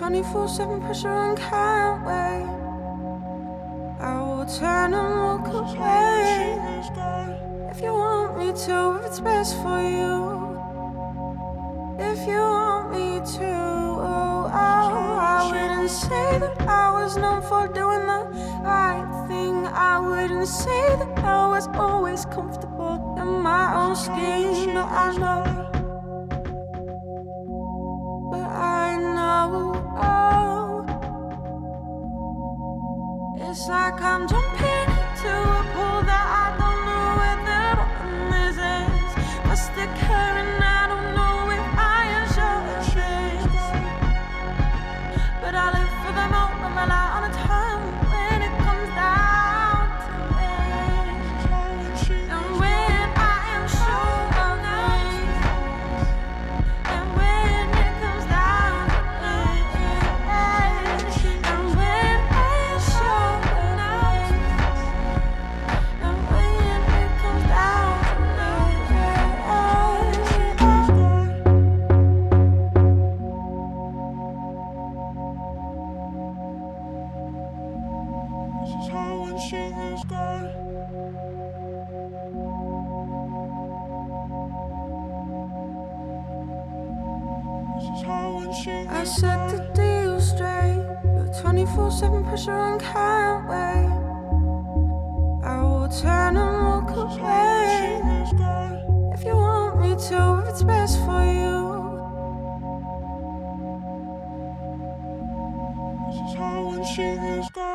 pressure and can't wait. I will turn and walk away. If you want me to, if it's best for you. If you want me to, oh, oh, I wouldn't say that I was known for doing the right thing. I wouldn't say that I was always comfortable in my own skin. But I know, it's like I'm jumping she is gone. This is how when she I is set the deal straight. With 24 7 pressure and can't wait. I will turn and walk This is how when she away. If you want me to, if it's best for you. This is how when she is gone.